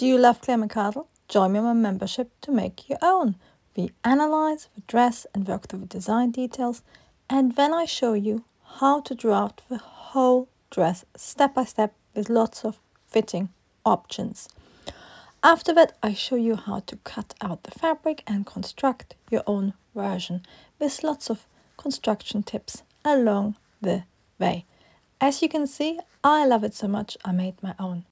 Do you love Claire McCardell? Join me on my membership to make your own. We analyze the dress and work through the design details, and then I show you how to draft the whole dress step by step with lots of fitting options. After that, I show you how to cut out the fabric and construct your own version with lots of construction tips along the way. As you can see, I love it so much I made my own